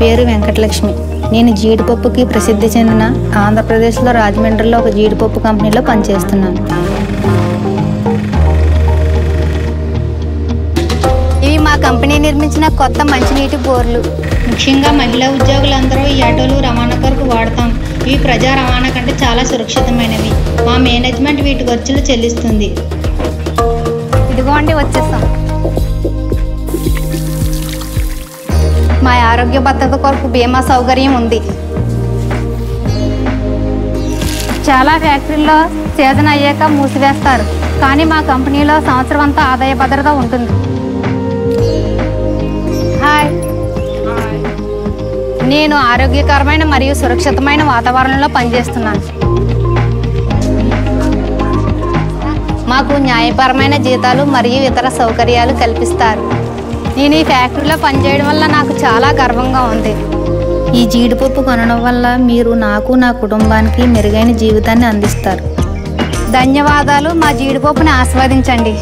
పేరు వెంకటలక్ష్మి. నేను జీడిపప్పుకి ప్రసిద్ధి చెందిన ఆంధ్రప్రదేశ్లో రాజమండ్రిలో ఒక జీడిపప్పు కంపెనీలో పనిచేస్తున్నాను. ఇవి మా కంపెనీ నిర్మించిన కొత్త మంచినీటి బోర్లు. ముఖ్యంగా మహిళా ఉద్యోగులందరూ ఈ ఆటోలు రవాణా కొరకు వాడతాం. ఇవి ప్రజా రవాణా కంటే చాలా సురక్షితమైనవి. మా మేనేజ్మెంట్ వీటి ఖర్చులు చెల్లిస్తుంది. ఇదిగోండి వచ్చేస్తాం. మా ఆరోగ్య భద్రత కొరకు బీమా సౌకర్యం ఉంది. చాలా ఫ్యాక్టరీల్లో సీజన్ అయ్యాక మూసివేస్తారు. కానీ మా కంపెనీలో సంవత్సరం అంతా ఆదాయ భద్రత ఉంటుంది. హాయ్. నేను ఆరోగ్యకరమైన మరియు సురక్షితమైన వాతావరణంలో పనిచేస్తున్నాను. మాకు న్యాయపరమైన జీతాలు మరియు ఇతర సౌకర్యాలు కల్పిస్తారు. నేను ఈ ఫ్యాక్టరీలో పనిచేయడం వల్ల నాకు చాలా గర్వంగా ఉంది. ఈ జీడిపప్పు కొనడం వల్ల మీరు నాకు నా కుటుంబానికి మెరుగైన జీవితాన్ని అందిస్తారు. ధన్యవాదాలు. మా జీడిపప్పుని ఆస్వాదించండి.